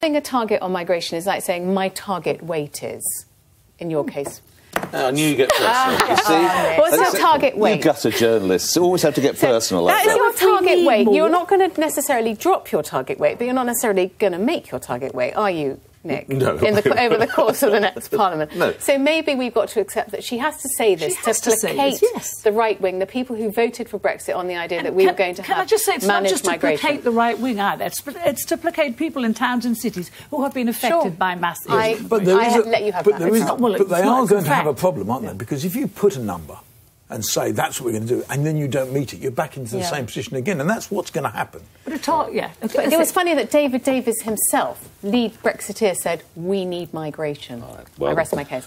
Having a target on migration is like saying my target weight is, in your case. Oh, I knew you'd get personal. you see? What's That's your it. target weight? You gutter journalists always have to get personal like That is that. your target weight. more- You're not going to necessarily drop your target weight, but you're not necessarily going to make your target weight, are you, Nick? No. In the, over the course of the next Parliament. No. So maybe we've got to accept that she has to say this to to placate this, yes. the right wing, the people who voted for Brexit on the idea that we can, were going to can have I just say it's not just to migration. placate the right wing either. It's, it's to placate people in towns and cities who have been affected Sure. by mass I- immigration. But there I is have a- let you have but that. there It's is- not- well, but they are going to have a problem, aren't they? Because if you put a number and say that's what we're going to do, and then you don't meet it, you're back into the Yeah. same position again, and that's what's going to happen. But it all, yeah. But it was funny that David Davis himself, lead Brexiteer, said, we need migration. well- I rest my case.